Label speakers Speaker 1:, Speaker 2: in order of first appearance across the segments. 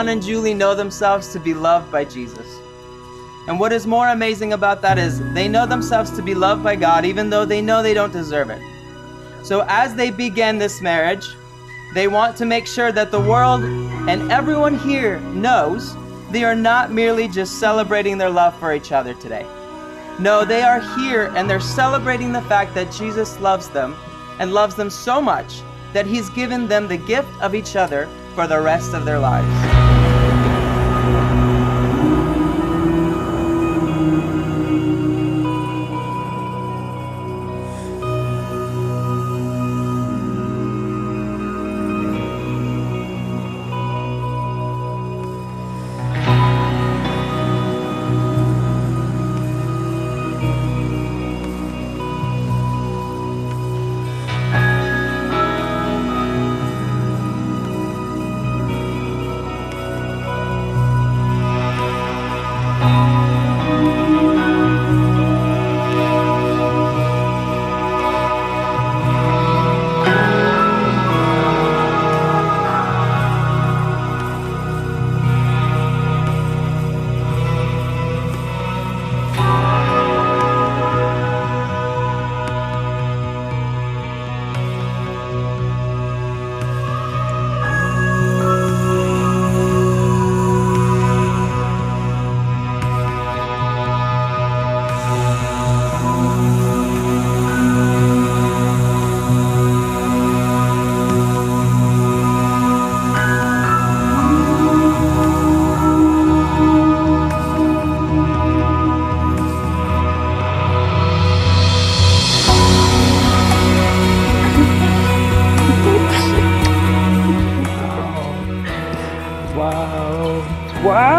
Speaker 1: Ruslan and Julie know themselves to be loved by Jesus. And what is more amazing about that is they know themselves to be loved by God even though they know they don't deserve it. So as they begin this marriage, they want to make sure that the world and everyone here knows they are not merely just celebrating their love for each other today. No, they are here and they're celebrating the fact that Jesus loves them and loves them so much that he's given them the gift of each other for the rest of their lives.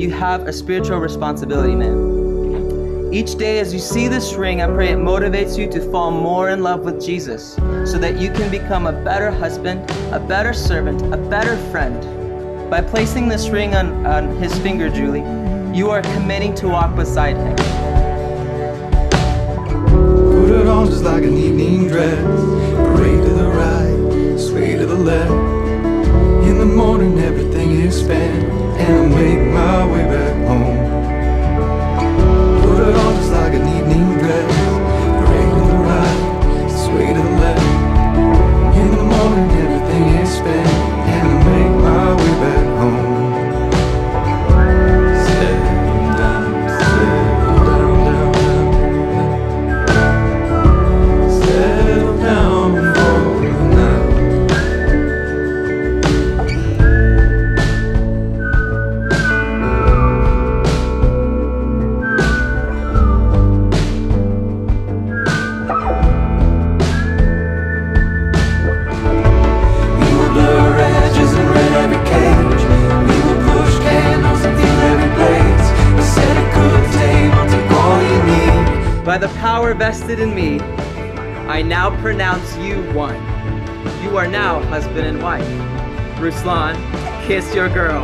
Speaker 1: You have a spiritual responsibility, man. Each day as you see this ring, I pray it motivates you to fall more in love with Jesus so that you can become a better husband, a better servant, a better friend. By placing this ring on, on his finger, Julie, you are committing to walk beside him.
Speaker 2: Put it on just like an evening dress sway to the left. In the morning, everything is spent, and make my way back home. Put it on just like
Speaker 1: invested in me, I now pronounce you one. You are now husband and wife. Ruslan, kiss your girl.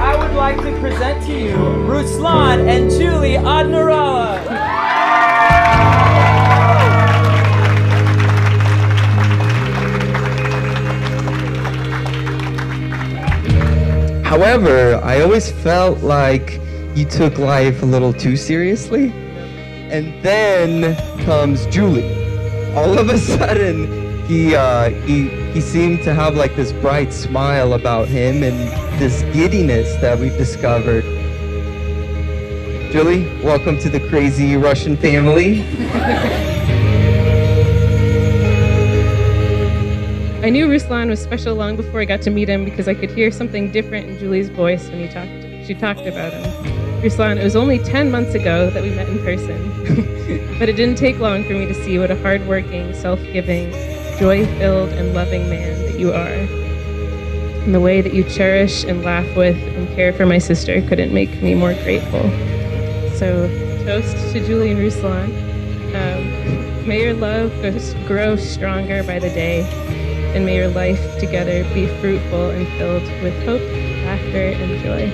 Speaker 1: I would like to present to you Ruslan and Julie Odnoralov.
Speaker 3: However, I always felt like you took life a little too seriously. And then comes Julie. All of a sudden, he uh, he he seemed to have like this bright smile about him and this giddiness that we've discovered. Julie, welcome to the crazy Russian family.
Speaker 4: I knew Ruslan was special long before I got to meet him because I could hear something different in Julie's voice when he talked. She talked about him. Ruslan, it was only 10 months ago that we met in person, but it didn't take long for me to see what a hardworking, self-giving, joy filled, and loving man that you are. And the way that you cherish and laugh with and care for my sister couldn't make me more grateful. So, toast to Julie and Ruslan. Um, may your love grow stronger by the day, and may your life together be fruitful and filled with hope, laughter, and joy.